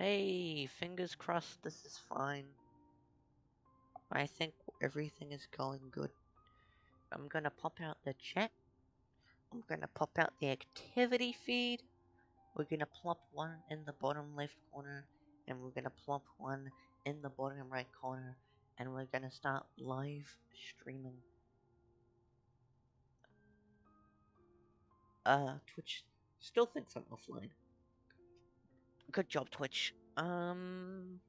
Hey, fingers crossed this is fine. I think everything is going good. I'm gonna pop out the chat. I'm gonna pop out the activity feed. We're gonna plop one in the bottom left corner, and we're gonna plop one in the bottom right corner, and we're gonna start live streaming. Uh, Twitch still thinks I'm offline. Good job, Twitch. Um.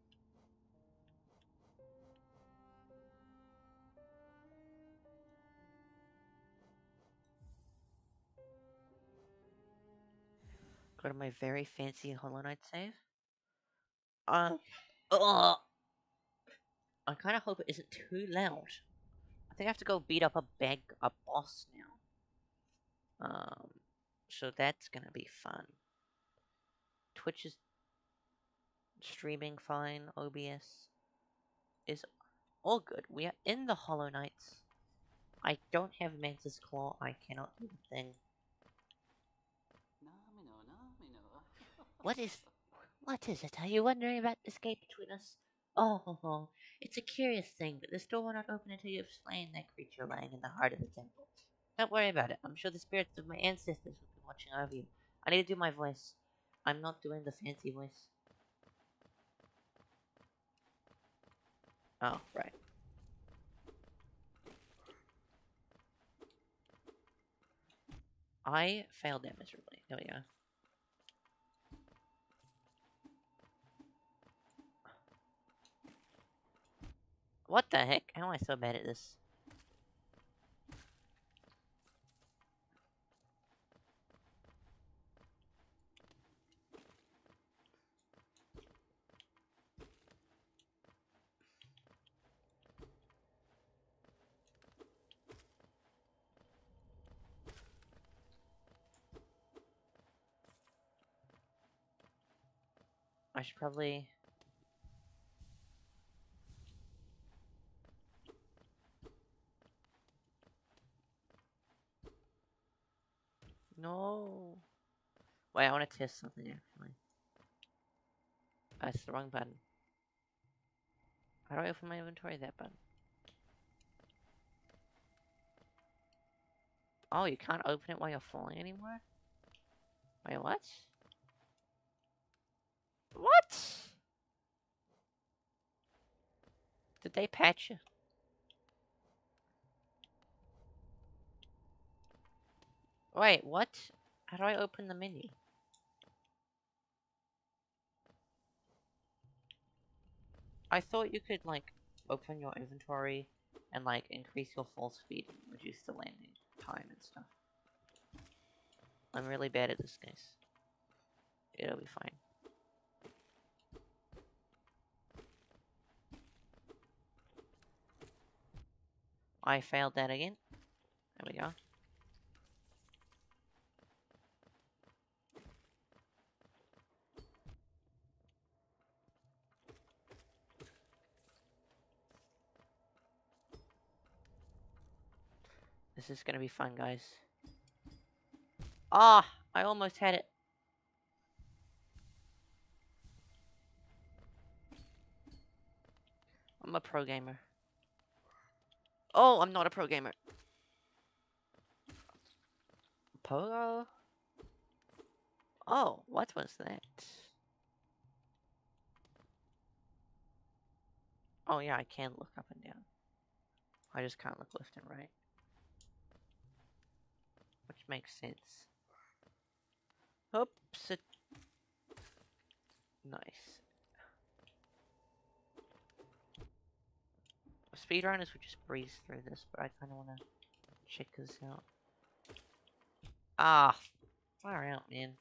Go to my very fancy Hollow Knight save. Uh. Ugh. I kind of hope it isn't too loud. I think I have to go beat up a bag a boss now. Um. So that's gonna be fun. Twitch is streaming fine. OBS is all good. We are in the Hollow Knights. I don't have Mantis Claw. I cannot do the thing. What is... What is it? Are you wondering about the escape between us? Oh, it's a curious thing, but this door will not open until you have slain that creature lying in the heart of the temple. Don't worry about it. I'm sure the spirits of my ancestors will be watching over you. I need to do my voice. I'm not doing the fancy voice. Oh, right. I failed that miserably. Oh, we go. What the heck? How am I so bad at this? Probably... No. Wait, I want to test something actually. Oh, That's the wrong button. How do I open my inventory? That button. Oh, you can't open it while you're falling anymore? Wait, what? What? Did they patch you? Wait, what? How do I open the menu? I thought you could, like, open your inventory and, like, increase your fall speed and reduce the landing time and stuff. I'm really bad at this, guys. It'll be fine. I failed that again. There we go. This is gonna be fun, guys. Ah! I almost had it. I'm a pro gamer. Oh, I'm not a pro gamer. Pogo? Oh, what was that? Oh yeah, I can look up and down. I just can't look left and right. Which makes sense. Oops. It... Nice. Speedrunners would just breeze through this, but I kind of want to check this out. Ah, far out, man.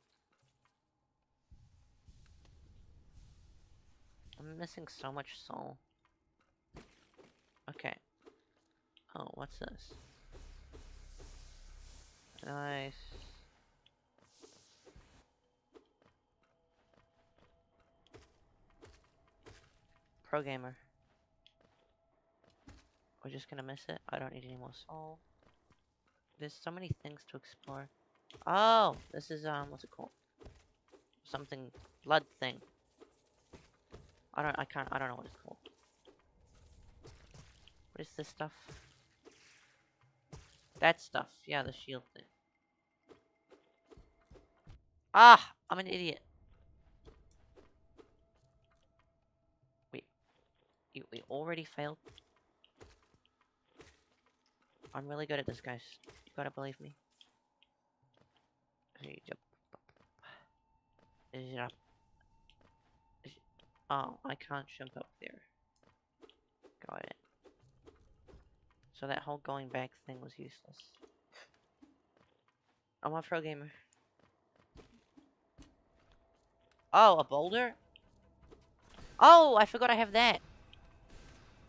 I'm missing so much soul. Okay. Oh, what's this? Nice. Pro gamer. We're just gonna miss it. I don't need any more soul. There's so many things to explore. Oh, this is, um, what's it called? Something, blood thing. I don't. I can't. I don't know what it's called. What is this stuff? That stuff. Yeah, the shield thing. Ah! I'm an idiot. Wait. You, we already failed? I'm really good at this, guys. You gotta believe me. Jump. Oh, I can't jump up there. Got it. So that whole going back thing was useless. I'm a pro gamer. Oh, a Baldur? Oh, I forgot I have that.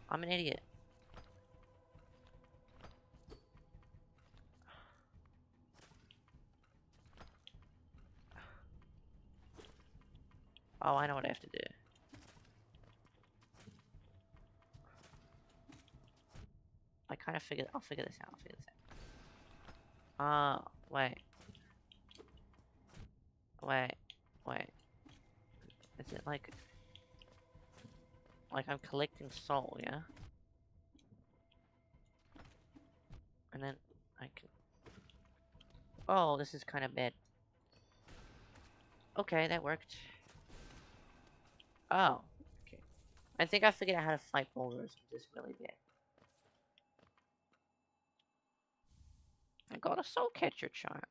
I'm an idiot. Oh, I know what I have to do. I kind of figured- I'll figure this out, I'll figure this out. Uh, wait. Wait, wait. Is it like... Like I'm collecting soul, yeah? And then I can... Oh, this is kind of bad. Okay, that worked. Oh, okay. I think I figured out how to fight Baldurs, which is really bad. I got a soul catcher charm.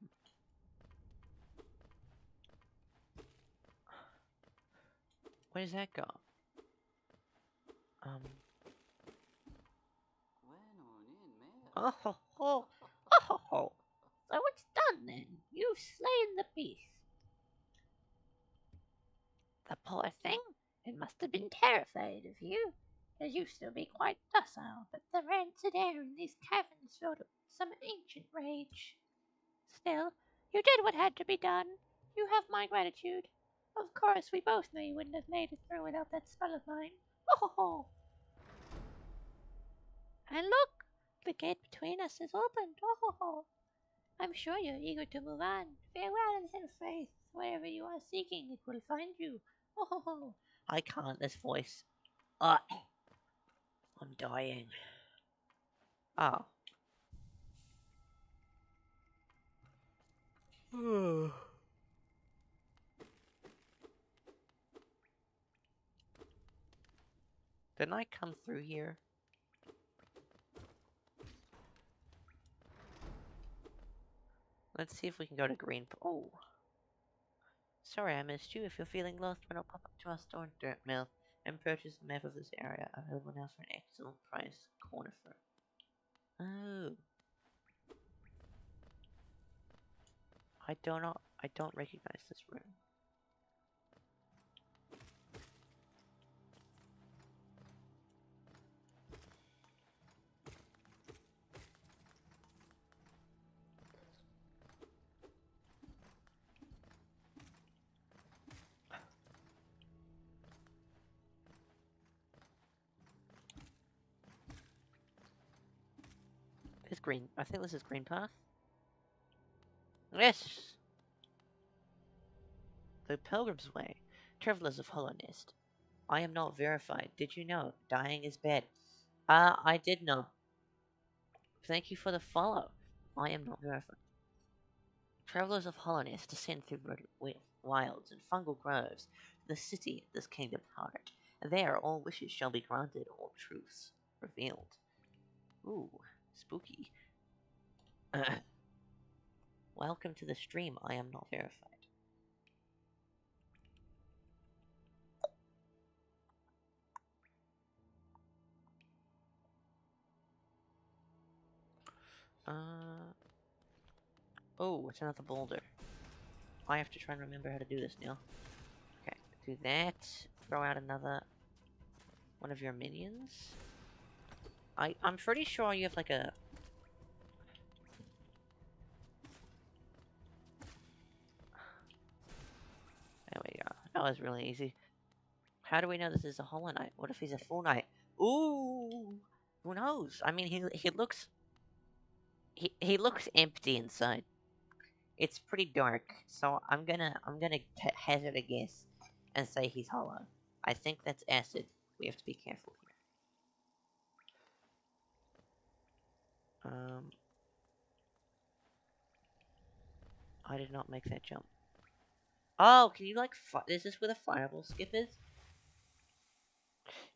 Where does that go? Um. Oh ho ho! Oh ho ho! So it's done then. You've slain the beast. The poor thing. It must have been terrified of you. It used to be quite docile, but the rancid air in these caverns filled it with some ancient rage. Still, you did what had to be done. You have my gratitude. Of course, we both know you wouldn't have made it through without that spell of mine. Ho ho ho! And look! The gate between us is opened. Ho ho ho! I'm sure you're eager to move on. Farewell and have faith. Wherever you are seeking, it will find you. Ho ho ho! I can't, this voice. Uh, I'm dying. Oh. Didn't I come through here? Let's see if we can go to Green... Oh. Sorry I missed you. If you're feeling lost, why not pop up to our store in Dirtmouth and purchase a map of this area. Available now for an excellent price. Cornifer. Oh. I don't know. I don't recognize this room. Green. I think this is Greenpath. Yes! The Pilgrim's Way. Travelers of Hollow Nest. I am not verified. Did you know? Dying is bad. Ah, uh, I did know. Thank you for the follow. I am not verified. Travelers of Hallownest descend through wilds and fungal groves to the city of this kingdom heart. There, all wishes shall be granted, all truths revealed. Ooh. Spooky. Welcome to the stream. I am not verified. Uh. Oh, it's another Baldur. I have to try and remember how to do this now. Okay, do that. Throw out another one of your minions. I, I'm pretty sure you have like a... That was really easy. How do we know this is a Hollow Knight? What if he's a Full Knight? Ooh! Who knows? I mean, he, he looks... He, he looks empty inside. It's pretty dark, so I'm gonna I'm gonna hazard a guess and say he's hollow. I think that's acid. We have to be careful here. Um, I did not make that jump. Oh, can you like, is this where the fireball skip is?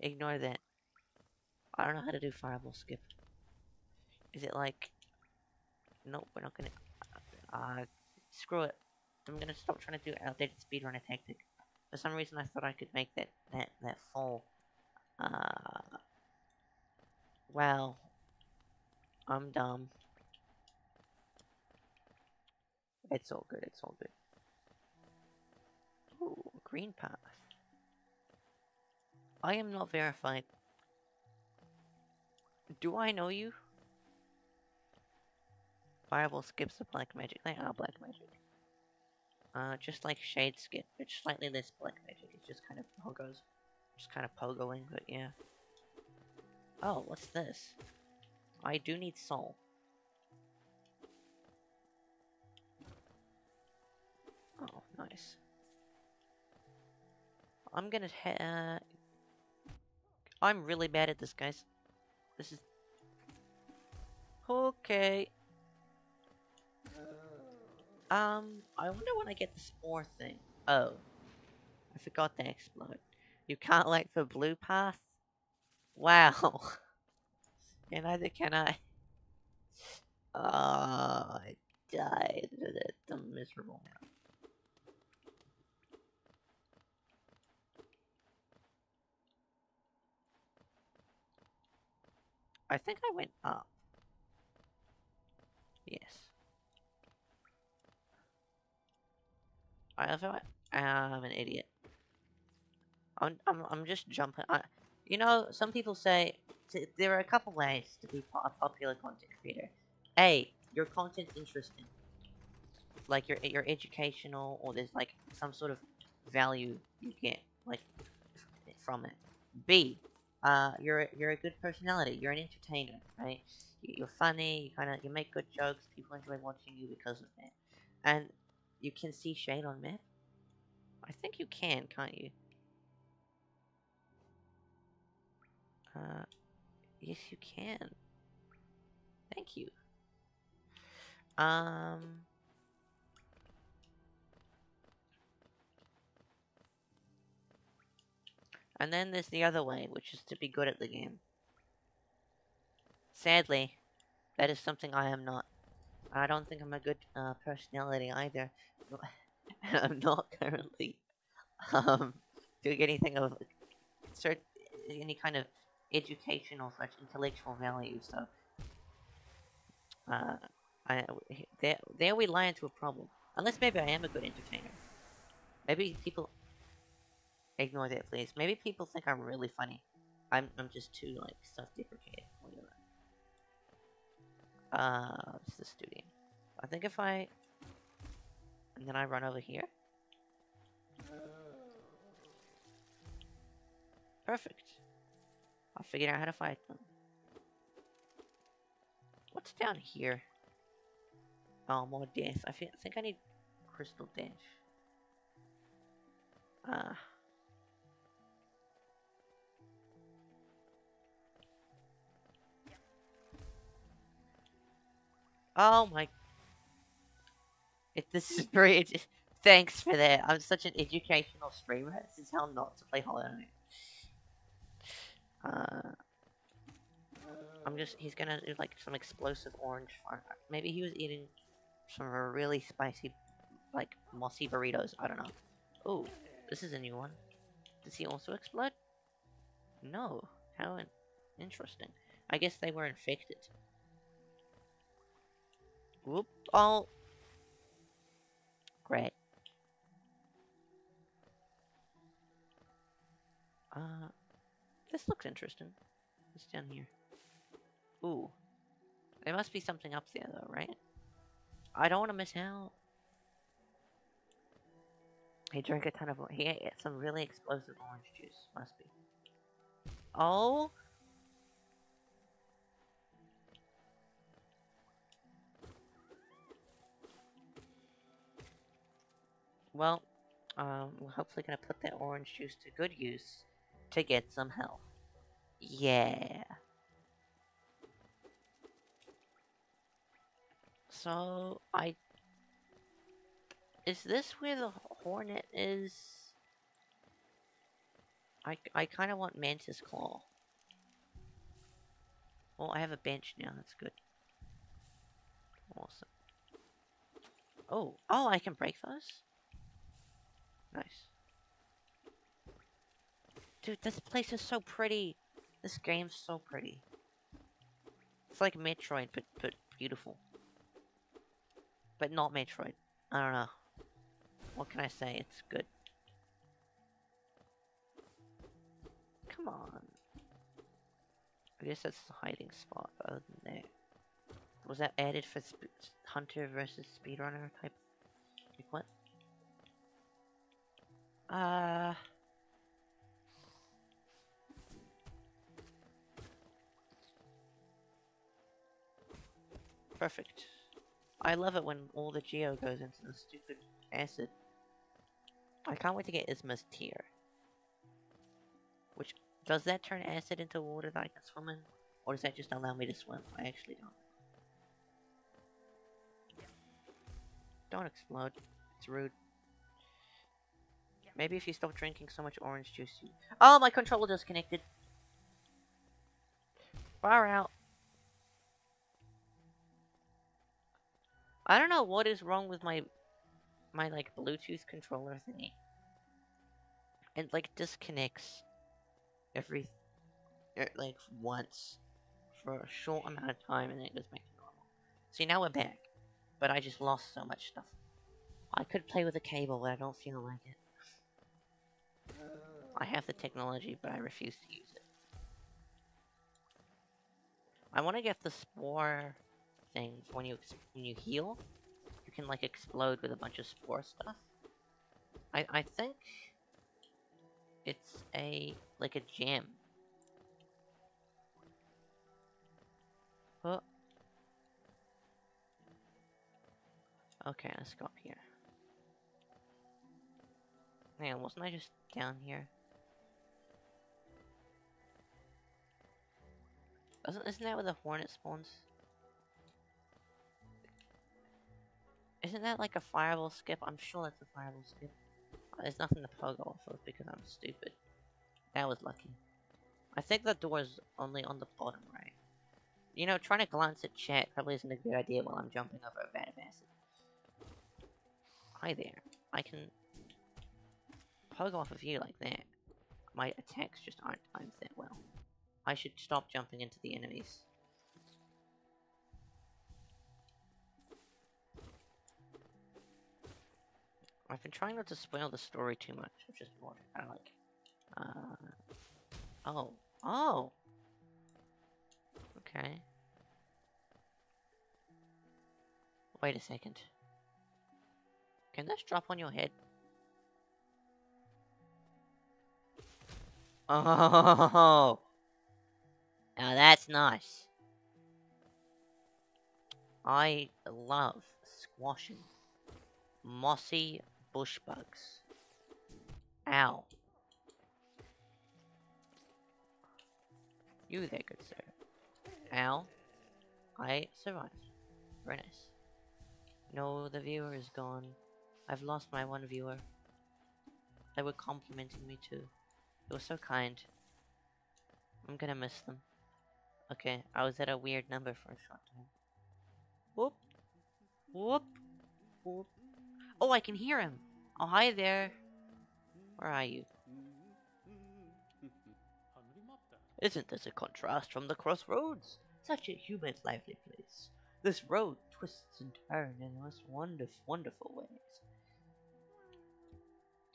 Ignore that. I don't know how to do fireball skip. Is it like... Nope, we're not gonna... Uh, screw it. I'm gonna stop trying to do outdated speedrunner tactic. For some reason I thought I could make that, that, that fall. Uh... Well... I'm dumb. It's all good, it's all good. Greenpath. I am not verified. Do I know you? Fireball skips the black magic. They are black magic. Uh, just like Shade Skip, it's slightly less black magic. It's just kind of pogos. Just kind of pogoing, but yeah. Oh, what's this? I do need soul. Oh, nice. I'm gonna uh, I'm really bad at this, guys. This is... Okay. Um, I wonder when I get this spore thing. Oh. I forgot to explode. You can't like the blue path? Wow. and neither can I. Oh, I died. I'm miserable now. I think I went up. Yes. I also I'm an idiot. I'm I'm I'm just jumping. I, you know, some people say there are a couple ways to be a popular content creator. A, your content's interesting, like you're you're educational, or there's like some sort of value you get like from it. B, uh, you're you're a good personality. You're an entertainer, right? You're funny. You kind of you make good jokes. People enjoy watching you because of that. And you can see shade on map. I think you can, can't you? Uh, yes, you can. Thank you. Um. And then there's the other way, which is to be good at the game. Sadly, that is something I am not. I don't think I'm a good uh, personality either. I'm not currently um, doing anything of any kind of educational such intellectual value. So, uh, I, there, there we lie into a problem. Unless maybe I am a good entertainer. Maybe people Ignore that, please. Maybe people think I'm really funny. I'm I'm just too like self-deprecating. Uh, it's the studio. I think if I and then I run over here. Perfect. I figured out how to fight them. What's down here? Oh, more death. I, I think I need crystal dash. Ah. Uh, Oh my. It, this is very. Thanks for that. I'm such an educational streamer. This is how not to play Hollow Knight. Uh, I'm just. He's gonna do like some explosive orange. Maybe he was eating some really spicy, like mossy burritos. I don't know. Oh, this is a new one. Does he also explode? No. How interesting. I guess they were infected. Whoop. Oh. Great. Uh, this looks interesting. What's down here? Ooh. There must be something up there though, right? I don't want to miss out. He drank a ton of... He ate some really explosive orange juice. Must be. Oh! Well, Um, we're hopefully gonna put that orange juice to good use to get some health. Yeah. So, I... Is this where the hornet is? I, I kind of want Mantis Claw. Well, I have a bench now, that's good. Awesome. Oh, oh, I can break those? Nice. Dude, this place is so pretty. This game's so pretty. It's like Metroid, but, but beautiful. But not Metroid. I don't know. What can I say? It's good. Come on. I guess that's the hiding spot, other than that. Was that added for Hunter versus Speedrunner type? Uh... Perfect. I love it when all the geo goes into the stupid acid. I can't wait to get Isma's tear. Which, does that turn acid into water that I can swim in? Or does that just allow me to swim? I actually don't. Don't explode. It's rude. Maybe if you stop drinking so much orange juice. Oh, my controller just disconnected. Far out. I don't know what is wrong with my my like Bluetooth controller thingy. It like disconnects every er, like once for a short amount of time and then it goes back to normal. See now we're back. But I just lost so much stuff. I could play with a cable but I don't feel like it. I have the technology but I refuse to use it. I want to get the spore things when you when you heal. You can like explode with a bunch of spore stuff. I I think it's a like a gem. Oh. Okay, let's go up here. Man, wasn't I just down here? Isn't, that where the hornet spawns? Isn't that like a fireball skip? I'm sure that's a fireball skip. There's nothing to plug off of because I'm stupid. That was lucky. I think the door is only on the bottom right. You know, trying to glance at chat probably isn't a good idea while I'm jumping over a vat of acid. Hi there. I can plug off of you like that. My attacks just aren't timed that well. I should stop jumping into the enemies. I've been trying not to spoil the story too much, kind of like, uh, oh, oh, okay. Wait a second. Can this drop on your head? Oh, now that's nice. I love squashing mossy bush bugs. Ow. You there, good sir. Ow. I survived. Very nice. No, the viewer is gone. I've lost my one viewer. They were complimenting me too. They were so kind. I'm gonna miss them. Okay, I was at a weird number for a short time. Whoop. Whoop. Whoop. Oh, I can hear him. Oh, hi there. Where are you? Isn't this a contrast from the crossroads? Such a humid, lively place. This road twists and turns in the most wonderful, wonderful ways.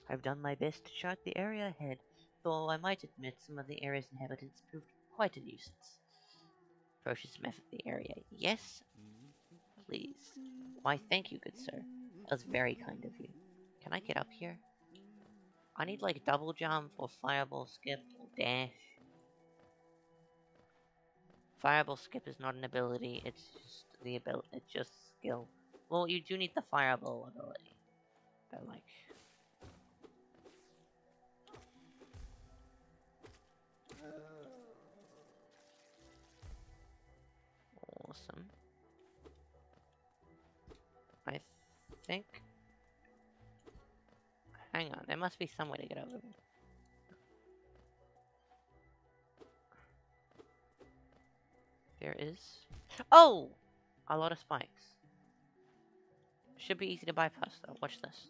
I've done my best to chart the area ahead, though I might admit some of the area's inhabitants proved quite a nuisance. Ferocious map of the area. Yes? Please. Why, thank you, good sir. That was very kind of you. Can I get up here? I need like double jump or fireball skip or dash. Fireball skip is not an ability, it's just the ability, it's just skill. Well, you do need the fireball ability. But like, awesome. I think... Hang on, there must be some way to get over there. There is... Oh! A lot of spikes. Should be easy to bypass, though. Watch this.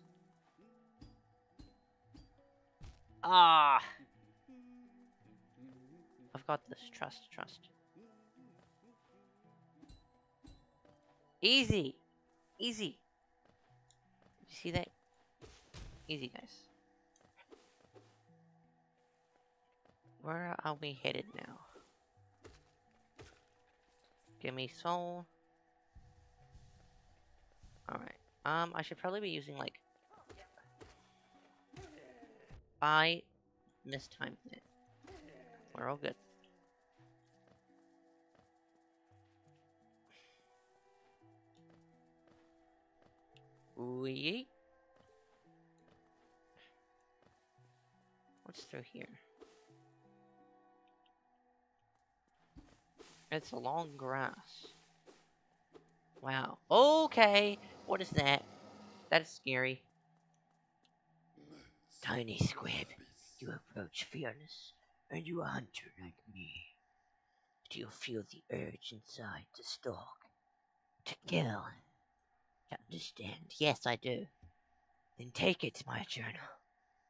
Ah! I've got this. Trust, trust. Easy! Easy! You see that? Easy, guys. Where are we headed now? Give me soul. Alright. Um, I should probably be using, like... I mistimed it. We're all good. Wee. What's through here? It's a long grass. Wow. Okay. What is that? That's scary. Tiny squib, you approach fearless. and you a hunter like me? Do you feel the urge inside to stalk? To kill? To understand? Yes, I do. Then take it, to my journal.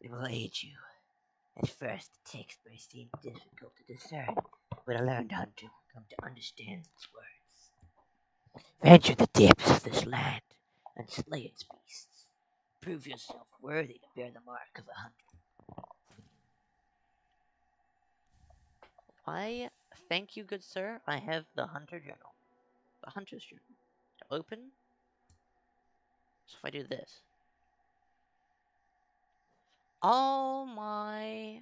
It will aid you. At first, the text may seem difficult to discern, but a learned hunter will come to understand its words. Venture the depths of this land and slay its beasts. Prove yourself worthy to bear the mark of a hunter. I thank you, good sir. I have the Hunter Journal. The Hunter's Journal. To open. So if I do this. Oh my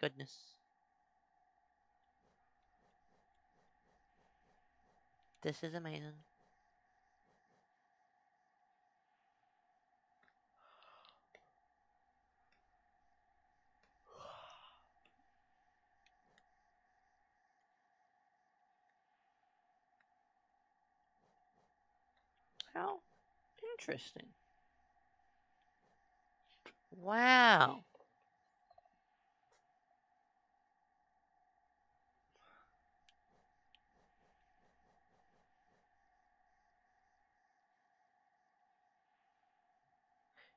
goodness. This is amazing. How interesting. Wow.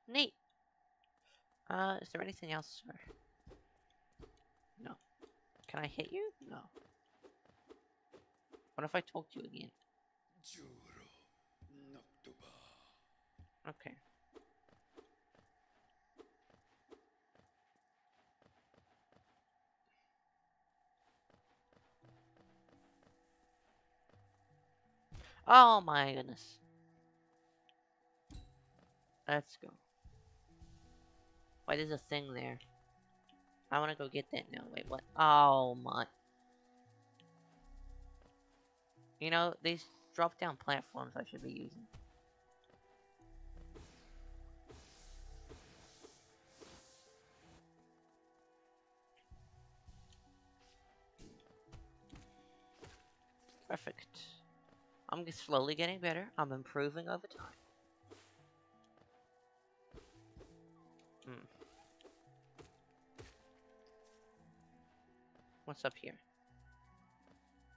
Neat. Uh, is there anything else, sir? No. Can I hit you? No. What if I talk to you again? Okay. Oh my goodness. Let's go. Why, there's a thing there. I want to go get that now. Wait, what? Oh my. You know, these drop down platforms I should be using. Perfect. I'm slowly getting better. I'm improving over time. Hmm. What's up here?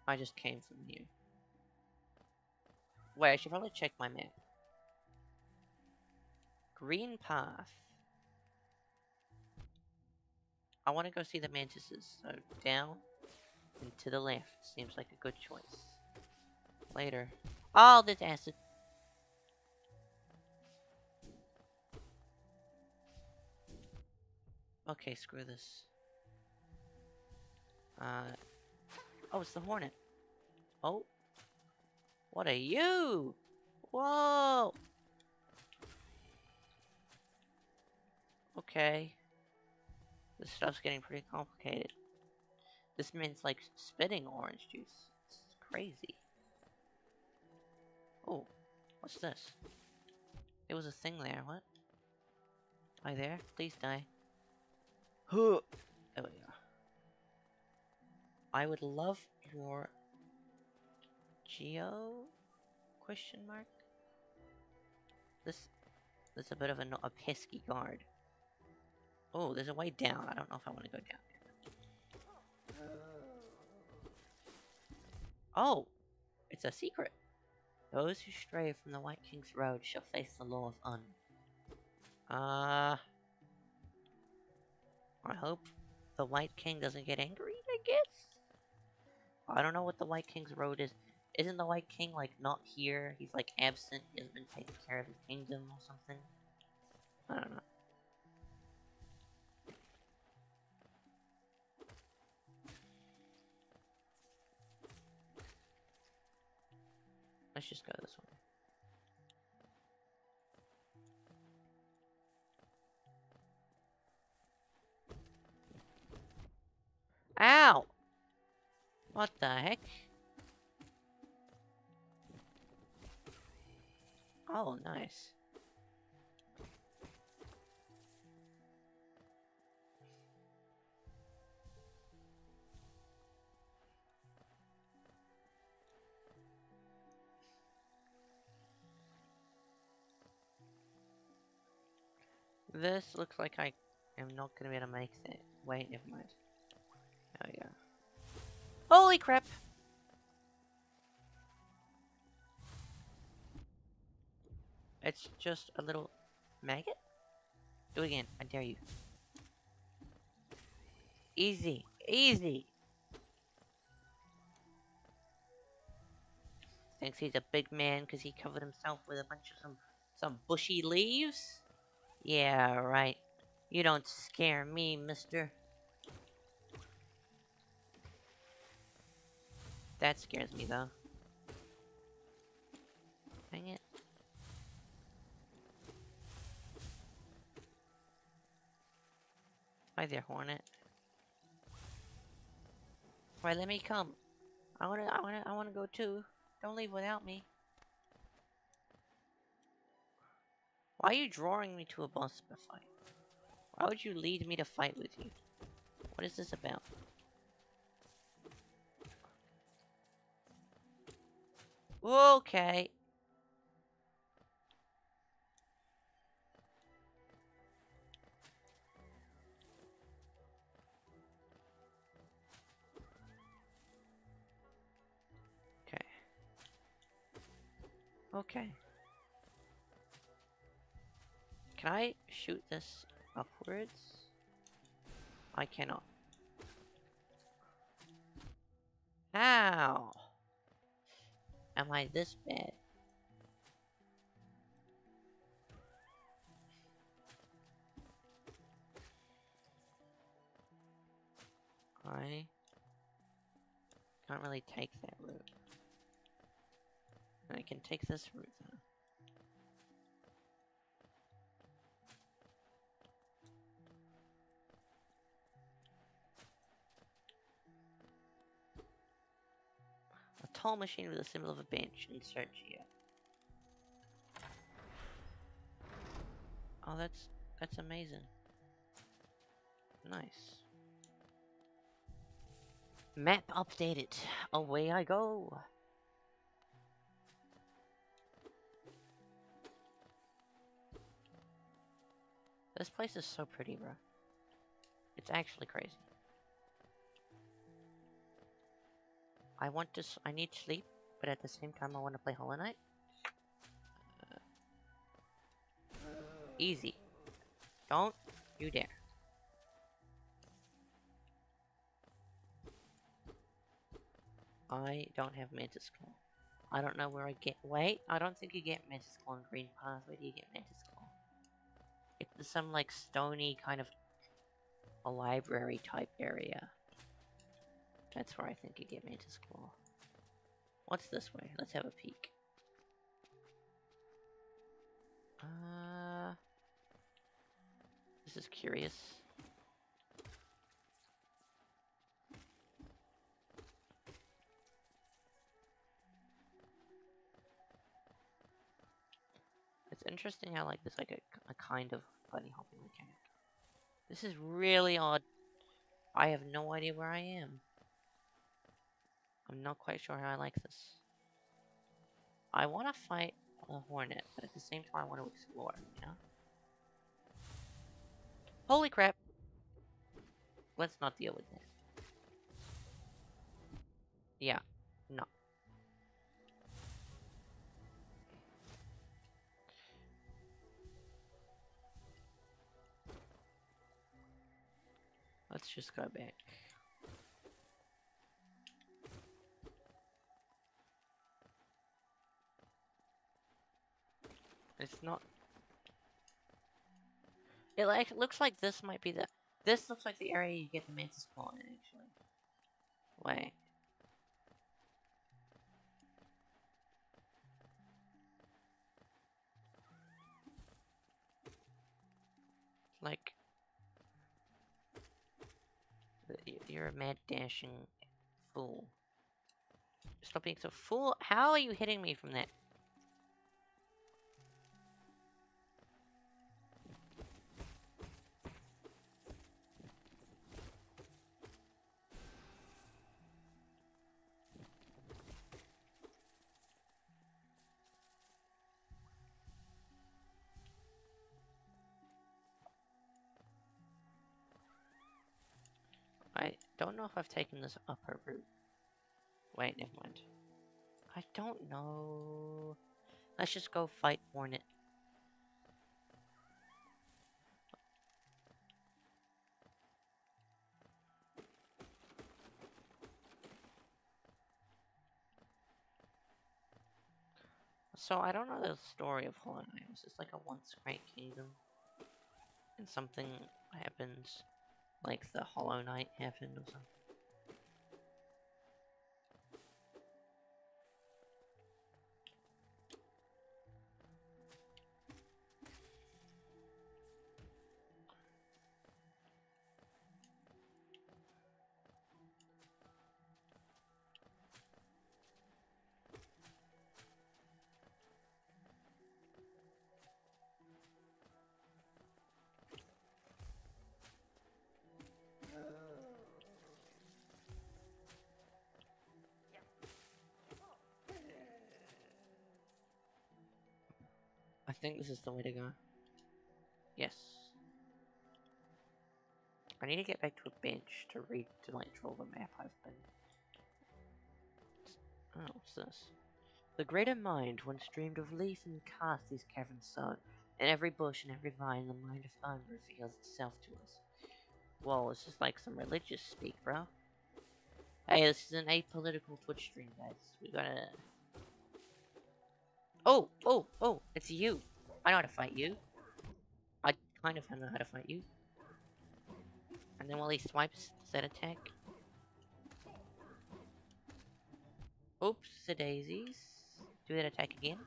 I just came from here. Wait, I should probably check my map. Greenpath. I want to go see the mantises. So down and to the left seems like a good choice. Later. All this acid. Okay, screw this. Uh, oh, it's the Hornet. Oh. What are you? Whoa! Okay. This stuff's getting pretty complicated. This means like spitting orange juice. It's crazy. Oh, what's this? There was a thing there, what? Am I there? Please die. Huh. There we go. I would love your geo question mark This, this is a bit of a, a pesky guard. Oh, there's a way down. I don't know if I want to go down Oh, it's a secret. Those who stray from the White King's road shall face the law of Un. Uh, I hope the White King doesn't get angry, I guess? I don't know what the White King's road is. Isn't the White King, like, not here? He's, like, absent. He hasn't been taking care of his kingdom or something? I don't know. Let's just go this way. Ow! What the heck? Oh, nice. This looks like I am not gonna be able to make it. Wait, never mind. Oh, we go. Holy crap! It's just a little maggot? Do it again, I dare you. Easy, easy! Thinks he's a big man because he covered himself with a bunch of some, some bushy leaves? Yeah, right. You don't scare me, mister. That scares me, though. Dang it. Hi there, Hornet. Right, let me come. I wanna, I wanna, I wanna go too. Don't leave without me. Why are you drawing me to a boss fight? Why would you lead me to fight with you? What is this about? Okay. Okay. Okay. Can I shoot this upwards? I cannot. How? Am I this bad? I can't really take that route. I can take this route though. Tall machine with a symbol of a bench. Insert here. Oh, that's that's amazing. Nice. Map updated. Away I go. This place is so pretty, bro. It's actually crazy. I want to. I need sleep, but at the same time, I want to play Hollow Knight. Easy. Don't you dare. I don't have Mantis Claw. I don't know where I get. Wait, I don't think you get Mantis Claw in Green Path. Where do you get Mantis Claw? It's some like stony kind of a library type area. That's where I think you get me Mantis Claw. What's this way? Let's have a peek. Uh, this is curious. It's interesting how like there's like a, a kind of bunny hopping mechanic. This is really odd. I have no idea where I am. I'm not quite sure how I like this. I want to fight a hornet, but at the same time I want to explore, you know? Holy crap! Let's not deal with this. Yeah, no. Let's just go back. It's not... It like looks like this might be the... This looks like the area you get the mantis spawn in, actually. Wait. Like... You're a mad dashing fool. Stop being so fool. How are you hitting me from that? Don't know if I've taken this upper route. Wait, never mind. I don't know. Let's just go fight Hornet. So I don't know the story of Hollow It's this like a once great kingdom? And something happens like the Hollow Knight happened or something. Think this is the way to go. Yes. I need to get back to a bench to read, to like draw the map I've been... Oh, what's this? The greater mind once dreamed of leaf and cast these caverns so. In every bush and every vine, the mind of Unn reveals itself to us. Whoa, this is like some religious speak, bro. Hey, this is an apolitical Twitch stream, guys. We gotta Oh, oh, oh, it's you. I know how to fight you. I kind of know how to fight you. And then while he swipes, set attack. Oops, the daisies. Do that attack again.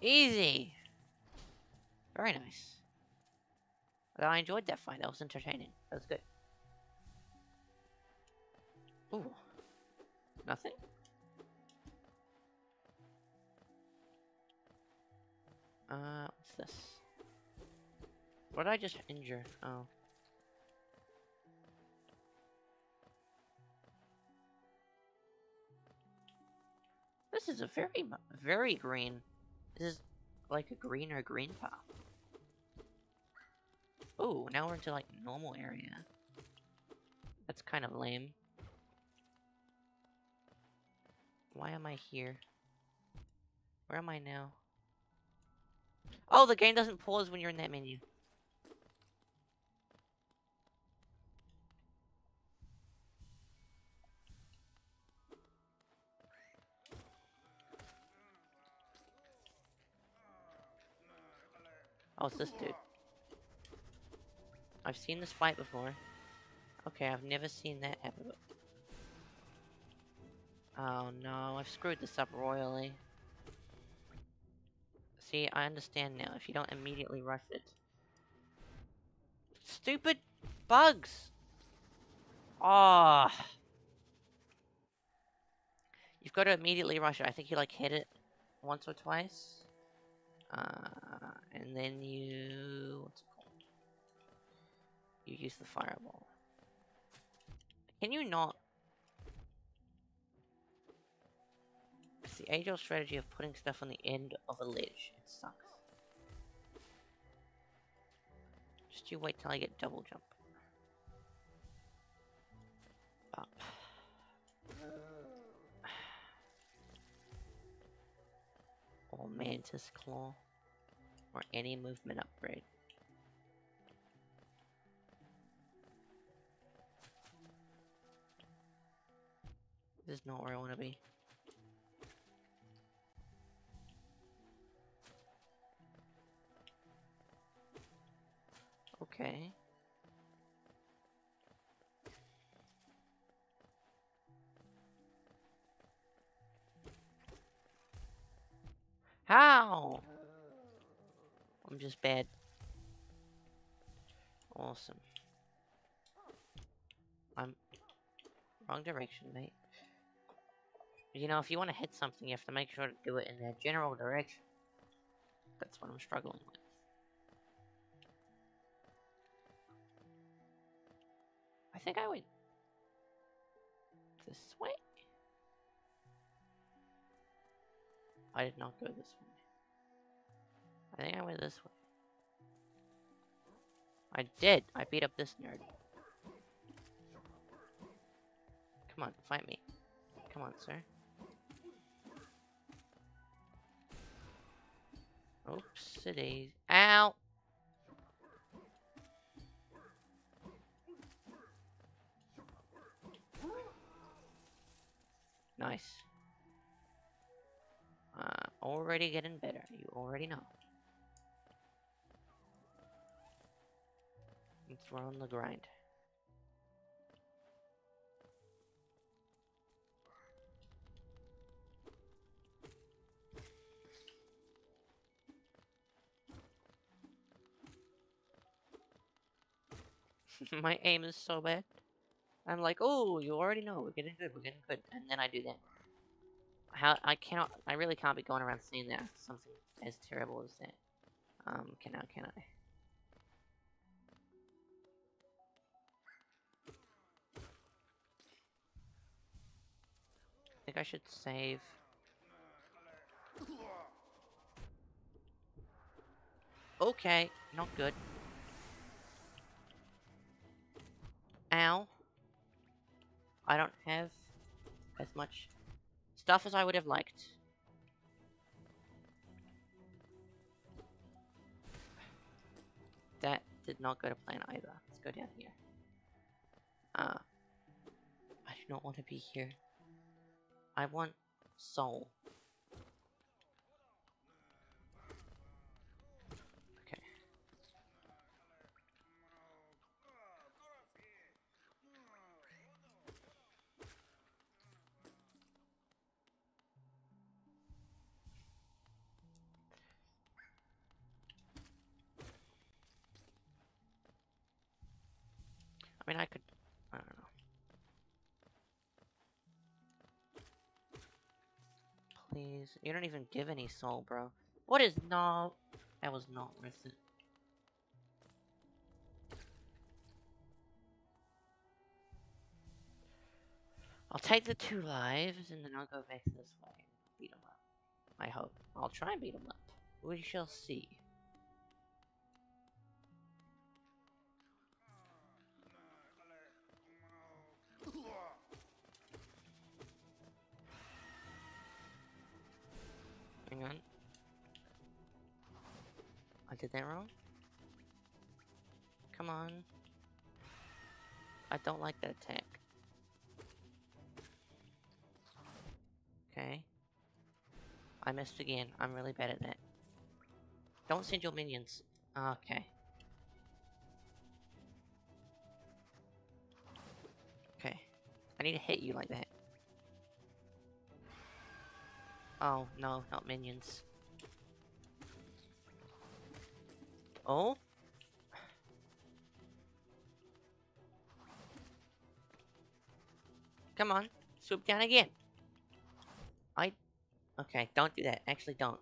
Easy. Very nice. I enjoyed that fight. That was entertaining. That was good. Ooh. Nothing? Uh, what's this? What did I just injure? Oh. This is a very, very green. This is like a greener green path. Oh, now we're into like normal area. That's kind of lame. Why am I here? Where am I now? Oh, the game doesn't pause when you're in that menu. Oh, it's this dude. I've seen this fight before. Okay, I've never seen that happen. Oh no, I've screwed this up royally. See, I understand now. If you don't immediately rush it. Stupid bugs! Ah. Oh. You've got to immediately rush it. I think you like hit it once or twice. Uh, and then you... What's it called? you use the fireball. Can you not? The age-old strategy of putting stuff on the end of a ledge. It sucks. Just you wait till I get double jump. Up. Or Mantis Claw. Or any movement upgrade. This is not where I want to be. Okay. How? I'm just bad. Awesome. I'm wrong direction, mate. You know, if you want to hit something, you have to make sure to do it in that general direction. That's what I'm struggling with. I think I went this way. I did not go this way. I think I went this way. I did. I beat up this nerd. Come on, fight me. Come on, sir. Oops, it is. Ow! Nice. Uh, already getting better. You already know. Throw on the grind. My aim is so bad. I'm like, oh, you already know, we're getting good, we're getting good, and then I do that. How I cannot, I really can't be going around saying that something as terrible as that. Um, can I, can I? I think I should save. Okay, not good. Ow. I don't have as much stuff as I would have liked. That did not go to plan either. Let's go down here. Uh, I do not want to be here. I want soul. You don't even give any soul, bro. What is no? That was not worth it. I'll take the two lives, and then I'll go back this way and beat him up. I hope. I'll try and beat him up. We shall see. Hang on. I did that wrong? Come on. I don't like that attack. Okay. I missed again. I'm really bad at that. Don't send your minions. Okay. Okay. I need to hit you like that. Oh, no, not minions. Oh? Come on, swoop down again. I... Okay, don't do that. Actually, don't.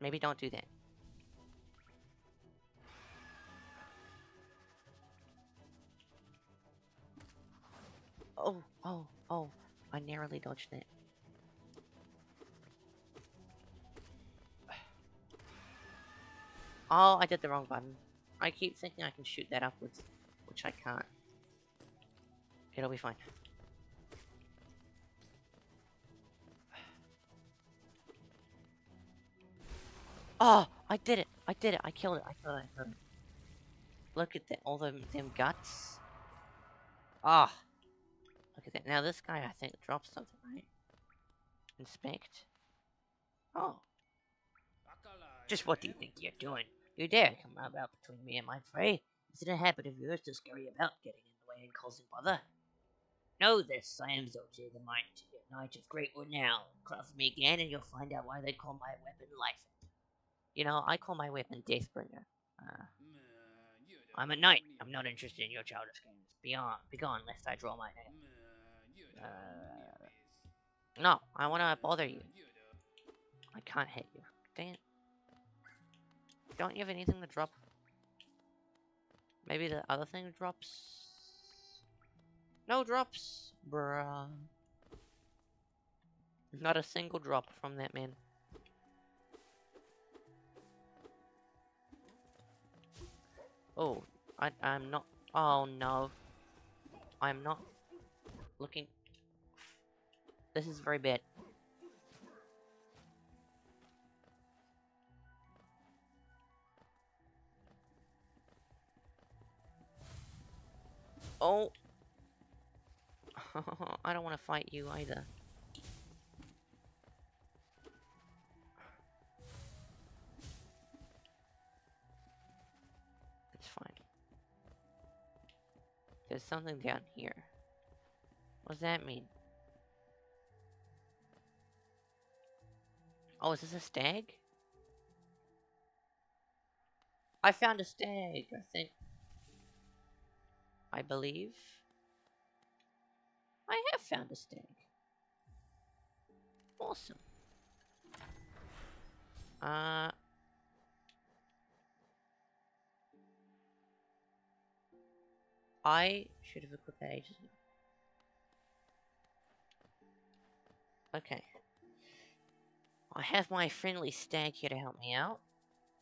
Maybe don't do that. Oh, oh oh. I narrowly dodged it. Oh, I did the wrong button. I keep thinking I can shoot that upwards, which I can't. It'll be fine. Oh, I did it! I did it! I killed it! I killed it! I killed it. Look at that, all them, them guts. Ah! Look at that. Now this guy, I think, drops something, right? Inspect. Oh. Just what do you think you're doing? You dare come about between me and my prey? Is it a habit of yours to scurry about, getting in the way and causing bother? Know this, I am Zote the Mighty, a knight of great renown. Cross me again and you'll find out why they call my weapon Life. You know, I call my weapon Deathbringer. Uh, I'm a knight. I'm not interested in your childish games. Beyond, begone, lest I draw my name. Uh, no, I want to bother you. I can't hit you. Dang it. Don't you have anything to drop? Maybe the other thing drops? No drops! Bruh. Not a single drop from that man. Oh, I, I'm not. Oh no. I'm not looking. This is very bad. Oh. I don't want to fight you either. It's fine. There's something down here. What does that mean? Oh, is this a stag? I found a stag, I think. I believe. I have found a stag. Awesome. Uh... I should have equipped ages. Okay. I have my friendly stag here to help me out.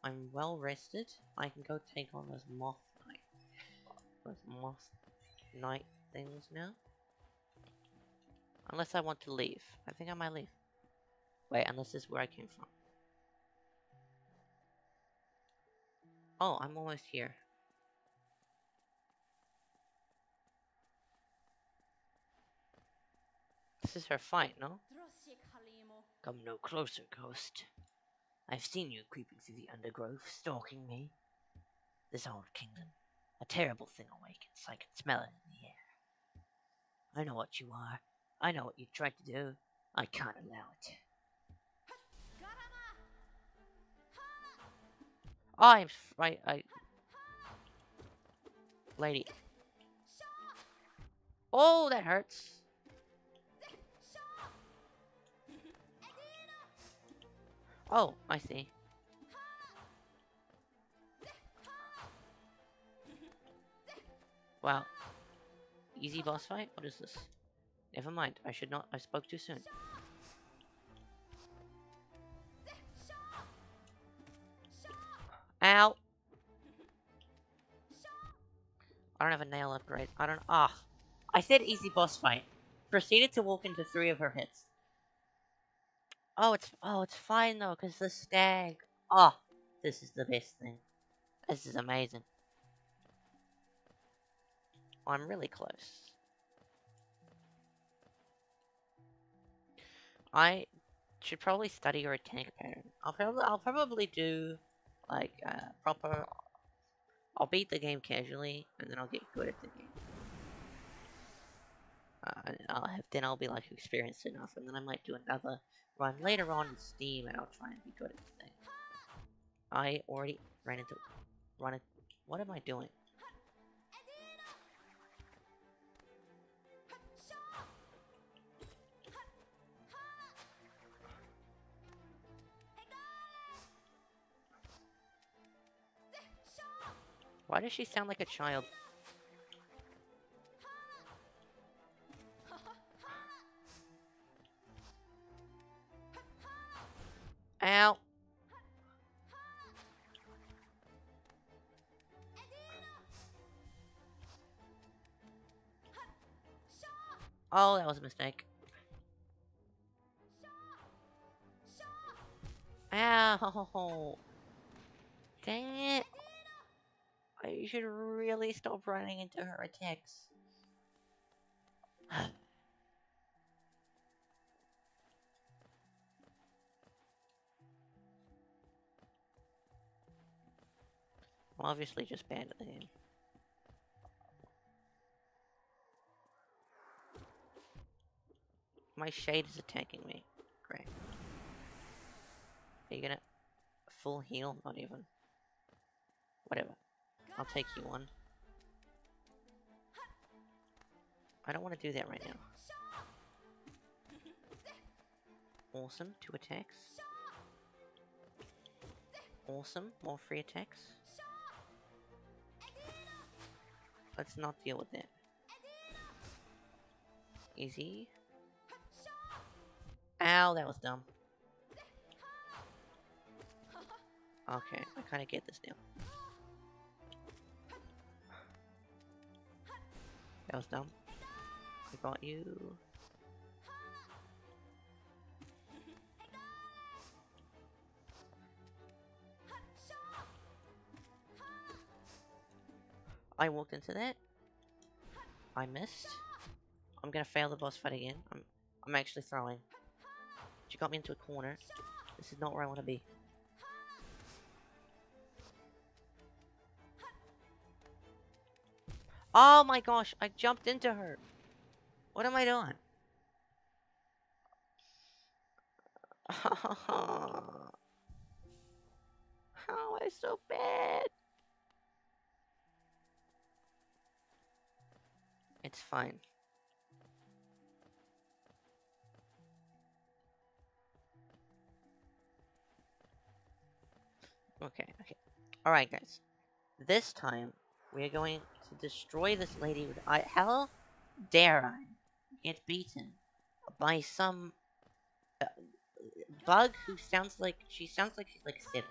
I'm well rested. I can go take on those moss knight, those moss knight things now. Unless I want to leave. I think I might leave. Wait, unless this is where I came from. Oh, I'm almost here. This is her fight, no? Come no closer, ghost. I've seen you creeping through the undergrowth, stalking me. This old kingdom. A terrible thing awakens. I can smell it in the air. I know what you are. I know what you tried to do. I can't allow it. Ah, I'm I, I... Lady. Oh, that hurts. Oh, I see. Wow. Easy boss fight? What is this? Never mind. I should not. I spoke too soon. Ow! I don't have a nail upgrade. I don't. Ah. I said easy boss fight. Proceeded to walk into three of her hits. Oh, it's oh, it's fine though, cause the stag. Oh, this is the best thing. This is amazing. Oh, I'm really close. I should probably study your attack pattern. I'll probably I'll probably do like uh, proper. I'll beat the game casually, and then I'll get good at the game. Uh, I'll have then I'll be like experienced enough, and then I might do another run later on in Steam, and I'll try and be good at the thing. I already ran into run it. What am I doing? Why does she sound like a child? Ow. Oh, that was a mistake. Ow. Dang it. I should really stop running into her attacks. Obviously just banned the game. My shade is attacking me. Great. Are you gonna full heal? Not even. Whatever. I'll take you one. I don't want to do that right now. Awesome. Two attacks. Awesome. More free attacks. Let's not deal with it. Easy. Ow, that was dumb. Okay, I kind of get this now. That was dumb. I got you. I walked into that. I missed. I'm gonna fail the boss fight again. I'm I'm actually throwing. She got me into a corner. This is not where I want to be. Oh my gosh, I jumped into her. What am I doing? How am I so bad? It's fine. Okay, okay. Alright, guys. This time, we are going to destroy this lady with... I, how dare I get beaten by some uh, bug who sounds like... She sounds like she's like seven.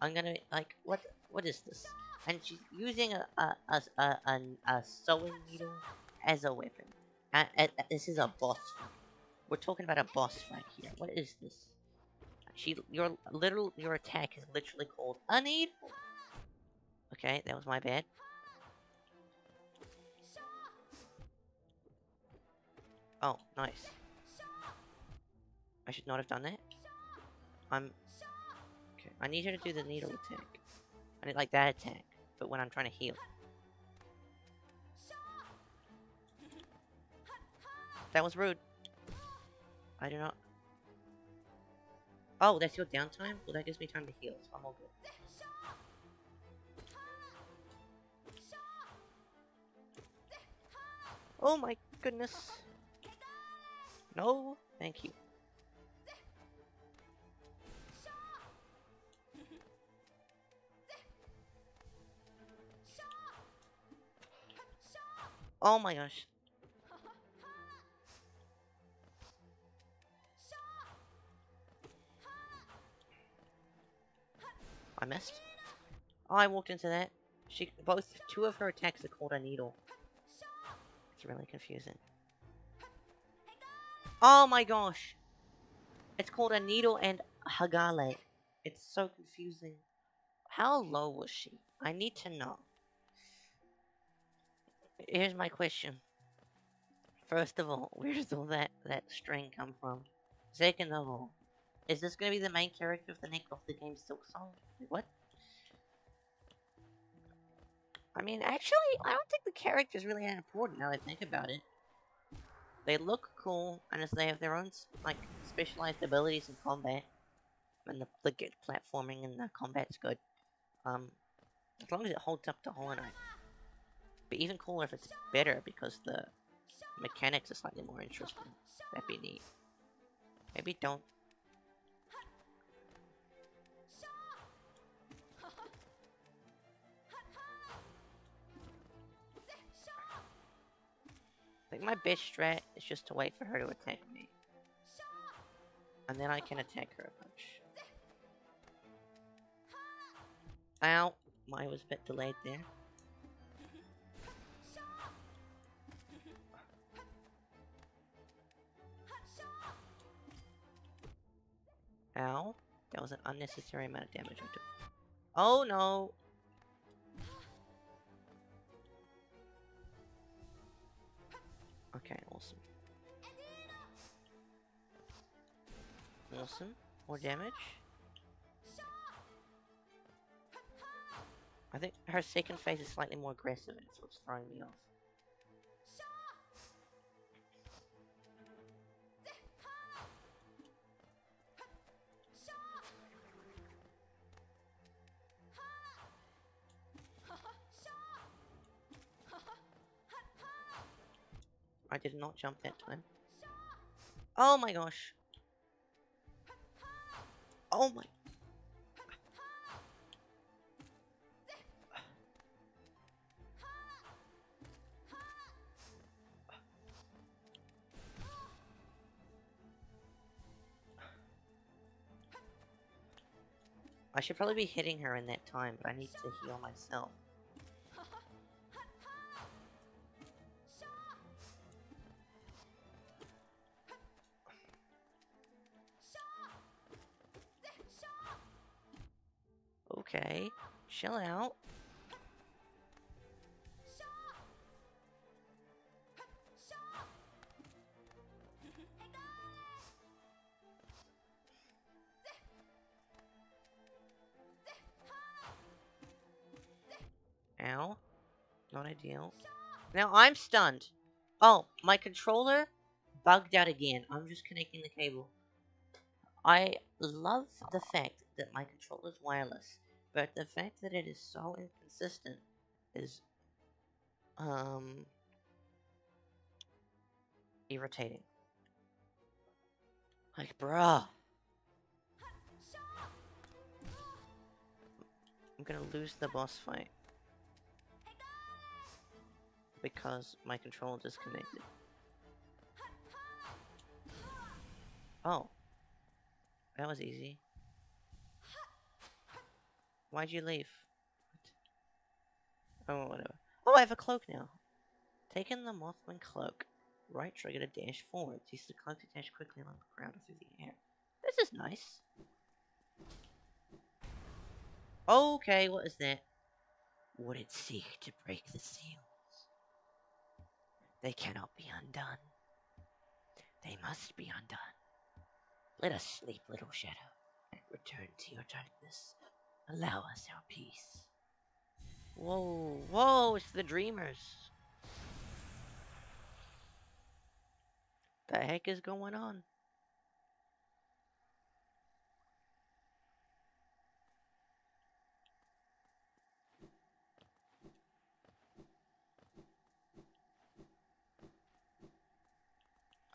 I'm gonna, like, what what is this? And she's using a, a, a, a, a, sewing needle as a weapon. Uh, uh, this is a boss. We're talking about a boss fight here. What is this? She, your little, your attack is literally called a needle. Okay, that was my bad. Oh, nice. I should not have done that. I'm... Okay, I need her to do the needle attack. I need like that attack, but when I'm trying to heal. That was rude. I do not... Oh, that's your downtime? Well, that gives me time to heal, so I'm all good. Oh my goodness. No, thank you. Oh my gosh. I missed. I walked into that. She both two of her attacks are called a needle. It's really confusing. Oh my gosh! It's called a needle and Hagale. It's so confusing. How low was she? I need to know. Here's my question. First of all, where does all that, that string come from? Second of all, is this going to be the main character of the next of the game Silk Song? What? I mean, actually, I don't think the character's really that important now that I think about it. They look cool, and as they have their own, like, specialized abilities in combat, and the, the good platforming and the combat's good. Um, as long as it holds up to Hollow Knight. But even cooler if it's better, because the mechanics are slightly more interesting. That'd be neat. Maybe don't think my best strat is just to wait for her to attack me. And then I can attack her a bunch. Ow! Mine was a bit delayed there. Ow. That was an unnecessary amount of damage I took. Oh no! Okay, awesome. Awesome. More damage. I think her second phase is slightly more aggressive and it's throwing me off. I did not jump that time. Oh my gosh. Oh my. I should probably be hitting her in that time, but I need to heal myself. Okay, chill out. Ow. Not ideal. Now I'm stunned. Oh, my controller bugged out again. I'm just connecting the cable. I love the fact that my controller is wireless, but the fact that it is so inconsistent is um irritating. Like, bruh. I'm gonna lose the boss fight because my controller disconnected. Oh. That was easy. Why'd you leave? What? Oh, whatever. Oh, I have a cloak now. Taking the Mothwing cloak. Right trigger to dash forward. Use the cloak to dash quickly along the ground through the air. This is nice. Okay, what is that? Would it seek to break the seals? They cannot be undone. They must be undone. Let us sleep, little shadow, and return to your darkness. Allow us our peace. Whoa, whoa, it's the dreamers. The heck is going on?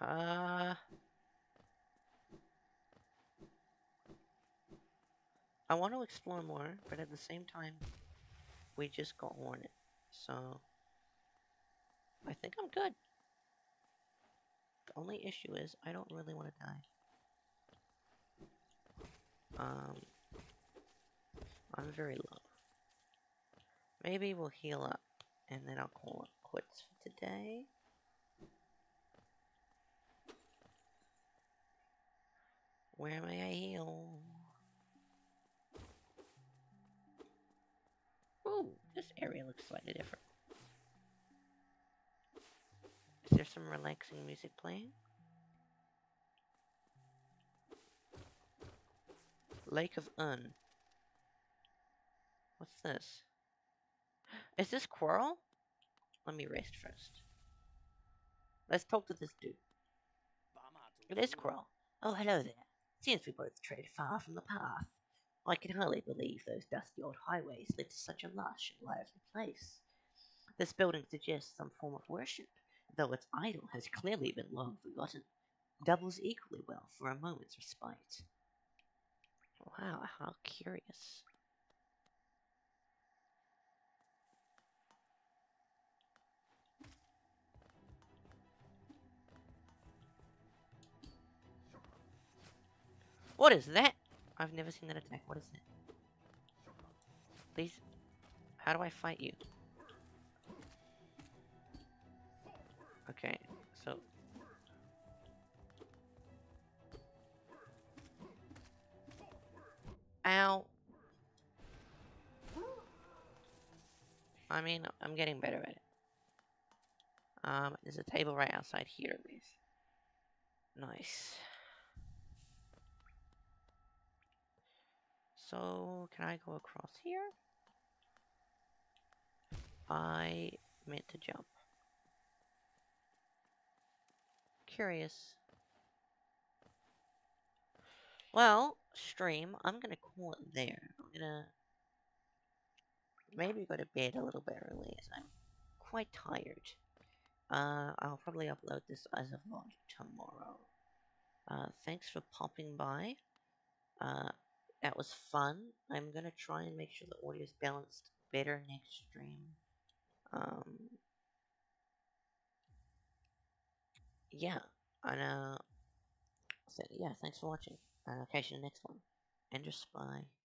Uh... I want to explore more, but at the same time, we just got Hornet, so I think I'm good. The only issue is I don't really want to die. Um, I'm very low. Maybe we'll heal up, and then I'll call it quits for today. Where may I heal? Ooh, this area looks slightly different. Is there some relaxing music playing? Lake of Unn. What's this? Is this Quirrel? Let me rest first. Let's talk to this dude. It is Quirrel. Oh, hello there. Seems we both tread far from the path. I can hardly believe those dusty old highways led to such a lush and lively place. This building suggests some form of worship, though its idol has clearly been long forgotten. Doubles equally well for a moment's respite. Wow, how curious. What is that? I've never seen that attack. What is it? Please. How do I fight you? Okay, so... Ow. I mean, I'm getting better at it. Um, there's a table right outside here at least. Nice. So, can I go across here? I meant to jump. Curious. Well, stream, I'm gonna call it there. I'm gonna maybe go to bed a little bit early as I'm quite tired. Uh, I'll probably upload this as a vlog tomorrow. Uh, thanks for popping by. Uh, that was fun. I'm gonna try and make sure the audio is balanced better next stream. Um, yeah, and uh, so yeah, thanks for watching. And I'll catch you in the next one. Just bye.